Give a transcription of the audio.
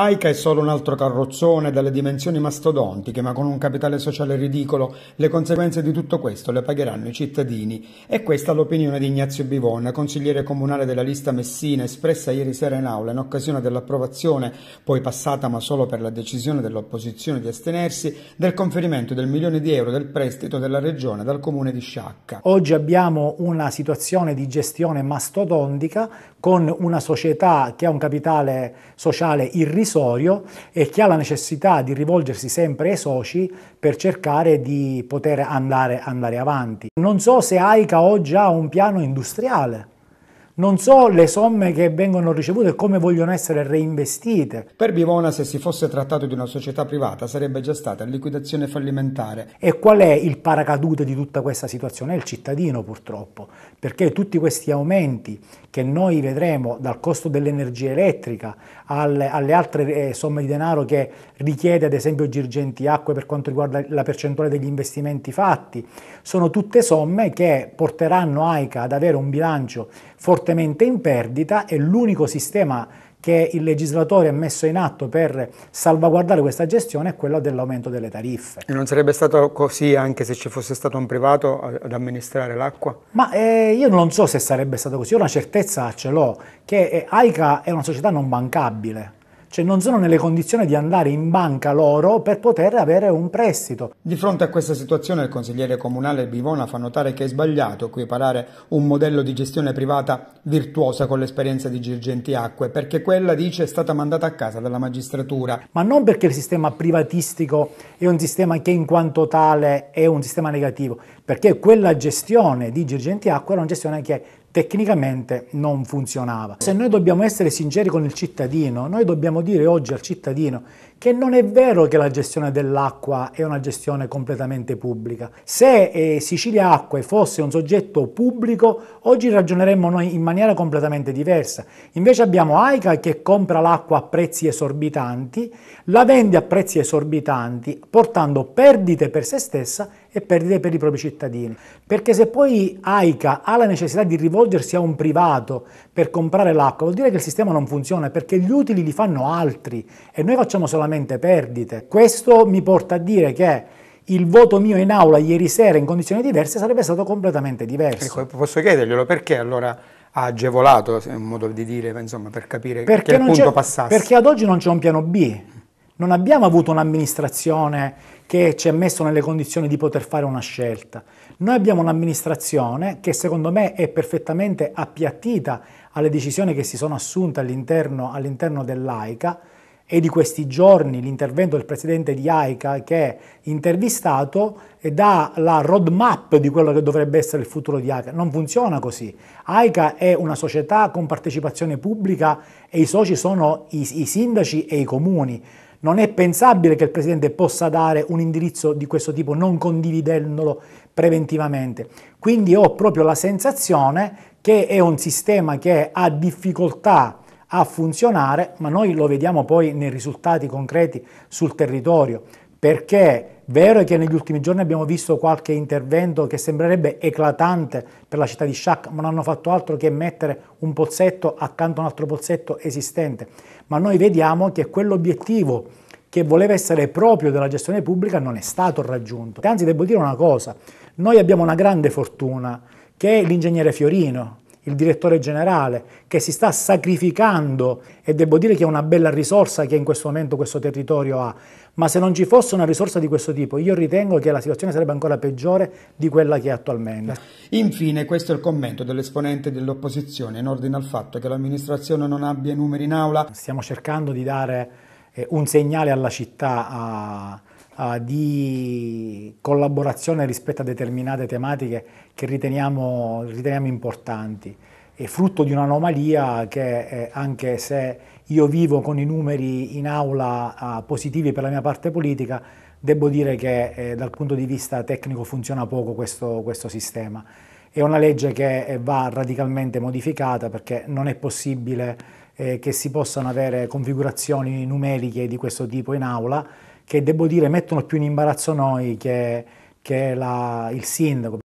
AICA è solo un altro carrozzone dalle dimensioni mastodontiche, ma con un capitale sociale ridicolo. Le conseguenze di tutto questo le pagheranno i cittadini. E questa l'opinione di Ignazio Bivon, consigliere comunale della lista Messina, espressa ieri sera in aula in occasione dell'approvazione, poi passata ma solo per la decisione dell'opposizione di astenersi, del conferimento del milione di euro del prestito della regione dal comune di Sciacca. Oggi abbiamo una situazione di gestione mastodontica con una società che ha un capitale sociale irrisorio irrisorio e che ha la necessità di rivolgersi sempre ai soci per cercare di poter andare, andare avanti. Non so se AICA oggi ha un piano industriale non so le somme che vengono ricevute e come vogliono essere reinvestite. Per Bivona, se si fosse trattato di una società privata, sarebbe già stata liquidazione fallimentare. E qual è il paracadute di tutta questa situazione? È il cittadino, purtroppo, perché tutti questi aumenti che noi vedremo dal costo dell'energia elettrica alle, alle altre eh, somme di denaro che richiede ad esempio Girgenti Acque per quanto riguarda la percentuale degli investimenti fatti, sono tutte somme che porteranno AICA ad avere un bilancio fortemente in perdita e l'unico sistema che il legislatore ha messo in atto per salvaguardare questa gestione è quello dell'aumento delle tariffe. E non sarebbe stato così anche se ci fosse stato un privato ad amministrare l'acqua? Ma eh, io non so se sarebbe stato così, io una certezza ce l'ho, che eh, AICA è una società non bancabile cioè non sono nelle condizioni di andare in banca loro per poter avere un prestito. Di fronte a questa situazione il consigliere comunale Bivona fa notare che è sbagliato equiparare un modello di gestione privata virtuosa con l'esperienza di Girgenti Acque, perché quella, dice, è stata mandata a casa dalla magistratura. Ma non perché il sistema privatistico è un sistema che in quanto tale è un sistema negativo, perché quella gestione di Girgenti Acque era una gestione che tecnicamente non funzionava. Se noi dobbiamo essere sinceri con il cittadino, noi dobbiamo dire oggi al cittadino che non è vero che la gestione dell'acqua è una gestione completamente pubblica. Se eh, Sicilia Acque fosse un soggetto pubblico, oggi ragioneremmo noi in maniera completamente diversa. Invece abbiamo AICA che compra l'acqua a prezzi esorbitanti, la vende a prezzi esorbitanti, portando perdite per se stessa e perdite per i propri cittadini. Perché se poi AICA ha la necessità di rivolgersi a un privato per comprare l'acqua, vuol dire che il sistema non funziona perché gli utili li fanno altri e noi facciamo solamente solamente perdite. Questo mi porta a dire che il voto mio in aula ieri sera in condizioni diverse sarebbe stato completamente diverso. Ecco, posso chiederglielo perché allora ha agevolato, è un modo di dire, insomma, per capire perché che punto passasse? Perché ad oggi non c'è un piano B. Non abbiamo avuto un'amministrazione che ci ha messo nelle condizioni di poter fare una scelta. Noi abbiamo un'amministrazione che secondo me è perfettamente appiattita alle decisioni che si sono assunte all'interno all dell'AICA, è di questi giorni l'intervento del presidente di AICA che intervistato dà la roadmap di quello che dovrebbe essere il futuro di AICA. Non funziona così. AICA è una società con partecipazione pubblica e i soci sono i, i sindaci e i comuni. Non è pensabile che il Presidente possa dare un indirizzo di questo tipo non condividendolo preventivamente. Quindi ho proprio la sensazione che è un sistema che ha difficoltà a funzionare, ma noi lo vediamo poi nei risultati concreti sul territorio, perché vero è che negli ultimi giorni abbiamo visto qualche intervento che sembrerebbe eclatante per la città di Sciac, ma non hanno fatto altro che mettere un pozzetto accanto a un altro pozzetto esistente, ma noi vediamo che quell'obiettivo che voleva essere proprio della gestione pubblica non è stato raggiunto. Anzi, devo dire una cosa, noi abbiamo una grande fortuna, che è l'ingegnere Fiorino, il direttore generale, che si sta sacrificando e devo dire che è una bella risorsa che in questo momento questo territorio ha, ma se non ci fosse una risorsa di questo tipo io ritengo che la situazione sarebbe ancora peggiore di quella che è attualmente. Infine questo è il commento dell'esponente dell'opposizione in ordine al fatto che l'amministrazione non abbia numeri in aula. Stiamo cercando di dare eh, un segnale alla città a, uh, di collaborazione rispetto a determinate tematiche che riteniamo, riteniamo importanti. È frutto di un'anomalia che eh, anche se io vivo con i numeri in aula uh, positivi per la mia parte politica, devo dire che eh, dal punto di vista tecnico funziona poco questo, questo sistema. È una legge che eh, va radicalmente modificata perché non è possibile eh, che si possano avere configurazioni numeriche di questo tipo in aula che devo dire mettono più in imbarazzo noi che, che la, il sindaco.